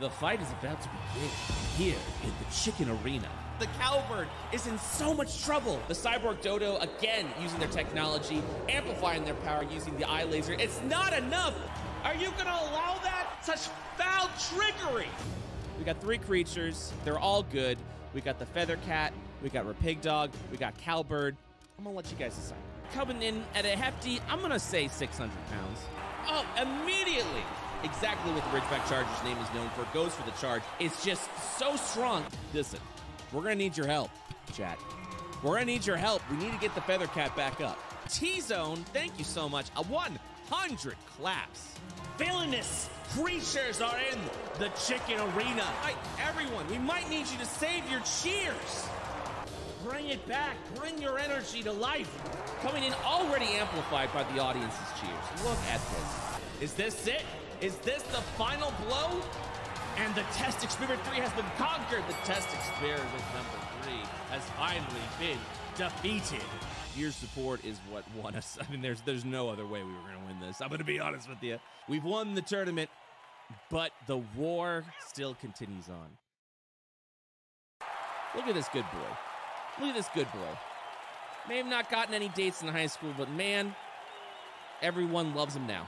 The fight is about to begin here in the chicken arena. The cowbird is in so much trouble. The cyborg dodo, again, using their technology, amplifying their power using the eye laser. It's not enough. Are you going to allow that? Such foul trickery. We got three creatures. They're all good. We got the feather cat. We got Rapig dog. We got cowbird. I'm going to let you guys decide. Coming in at a hefty, I'm going to say 600 pounds. Oh, immediately exactly what the Ridgeback Charger's name is known for, goes for the charge. It's just so strong. Listen, we're going to need your help, chat. We're going to need your help. We need to get the Feather Cat back up. T Zone, thank you so much. A 100 claps. Villainous creatures are in the chicken arena. Everyone, we might need you to save your cheers. Bring it back. Bring your energy to life. Coming in already amplified by the audience's cheers. Look at this. Is this it? Is this the final blow? And the test experiment 3 has been conquered. The test experiment number 3 has finally been defeated. Your support is what won us. I mean, there's there's no other way we were going to win this. I'm going to be honest with you. We've won the tournament, but the war still continues on. Look at this good boy. Look at this good boy. May have not gotten any dates in high school, but man, everyone loves him now.